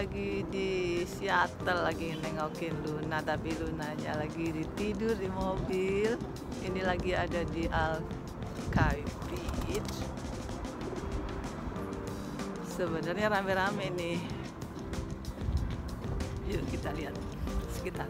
lagi di Seattle lagi nengokin Luna tapi Lunanya lagi tidur di mobil. Ini lagi ada di Alki Beach. Sebenarnya rame-rame nih. Yuk kita lihat sekitar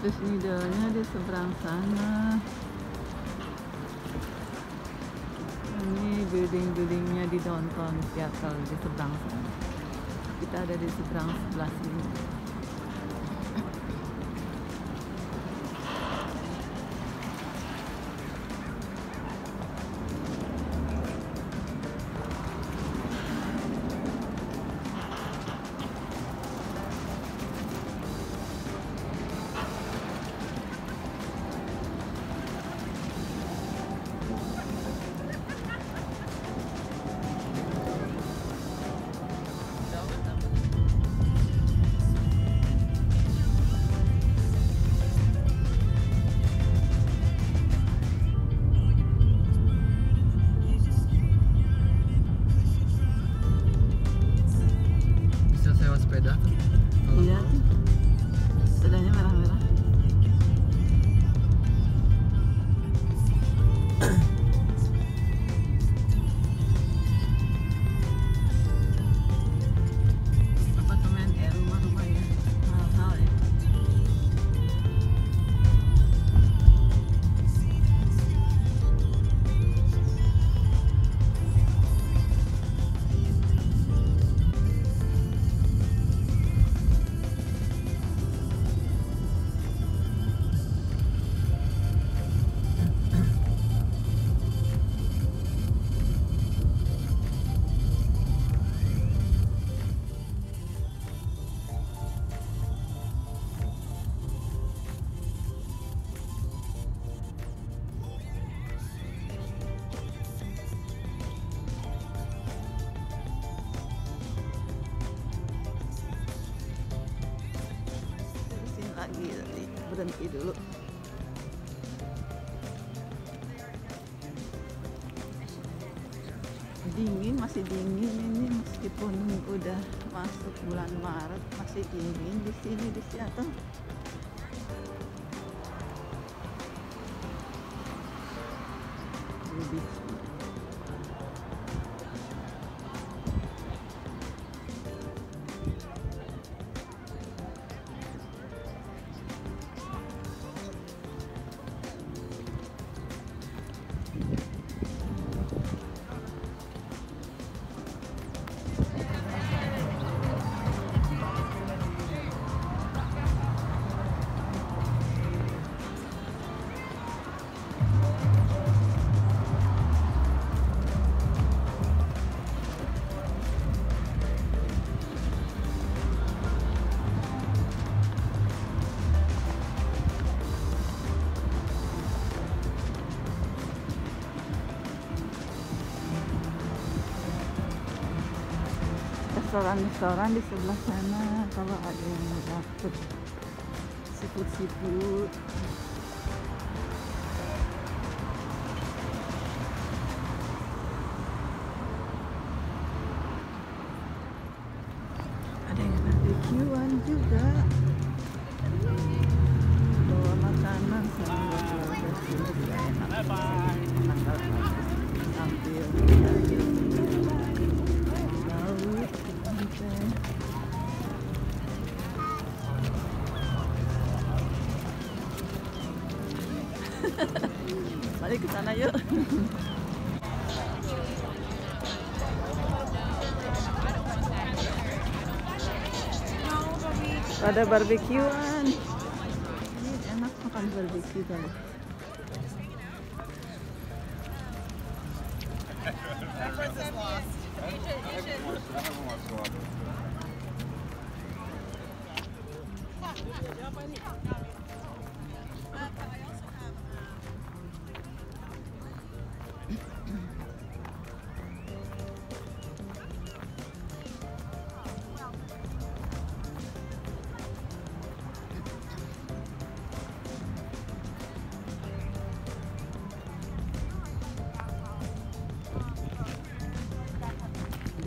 Terus needle-nya di seberang sana. Ini building-buildingnya di downtown Seattle di seberang sana. Kita ada di seberang sebelah sini. Sepeda? Iya. Sepedanya merah-merah. Tadi berhenti dulu. Dingin masih dingin ini meskipun udah masuk bulan Maret masih dingin di sini di Seattle. Restoran-restoran di sebelah sana kalau ada yang mau dapet seafood ada yang barbekyuan juga sana yuk. Pada barbekyuan. Ini enak makan barbeque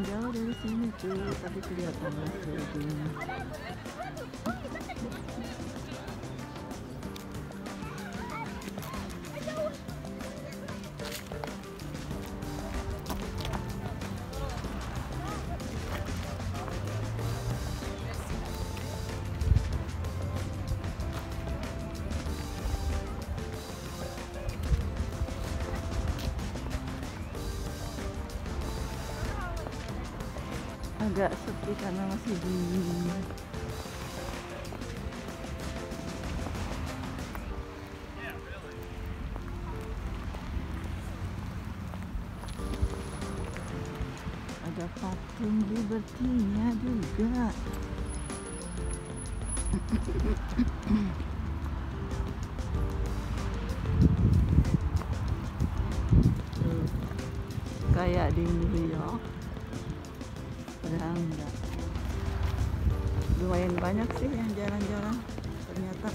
kelihatan jauh dari sini tuh, tapi kelihatan agak sepi karena masih dingin. Ada patung Liberty-nya juga. Kayak di New York enggak lumayan banyak sih yang jalan-jalan ternyata.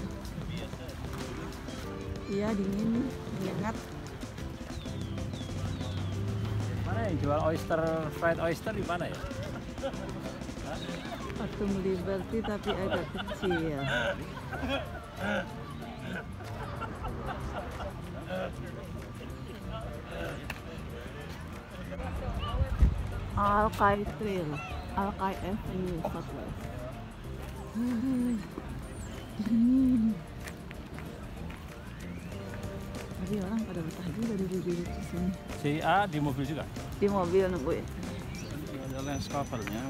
Iya dingin nih hangat Mana yang jual oyster, fried oyster di mana ya? patung Liberty tapi agak kecil. Alkai Avenue Southwest Aduh, dingin Tadi orang pada betah juga duduk-duduk di sini. Si A di mobil juga. di mobil nungguin. Ada lens covernya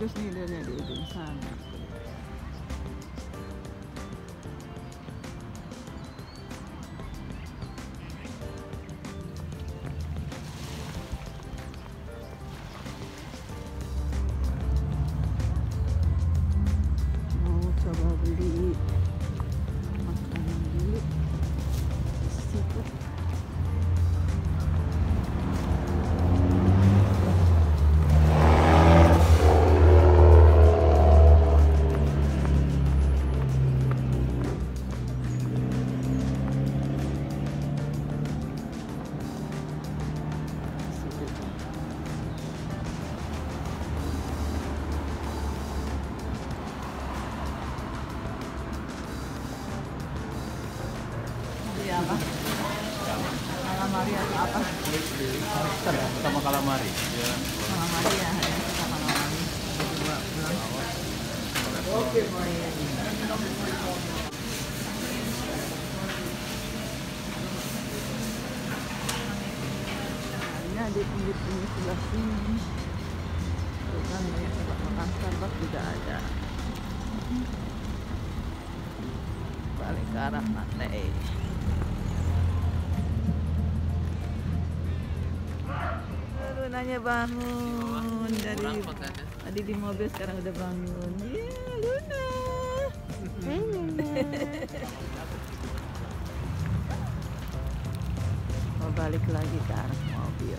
Eh, terus nidonya di ujung sana mau apa? Calamari atau apa? Oyster sama calamari. Ya. Calamari ya, ya. Oke, Ini di pinggir-pinggir sebelah sini. Tuh kan banyak tempat makan Starbucks juga ada. Balik ke arah pantai. Lunanya bangun dari ya. tadi di mobil sekarang udah bangun. Iya, Luna. Mau balik lagi ke arah mobil.